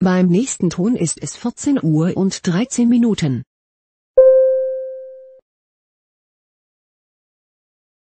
Beim nächsten Ton ist es 14 Uhr und 13 Minuten.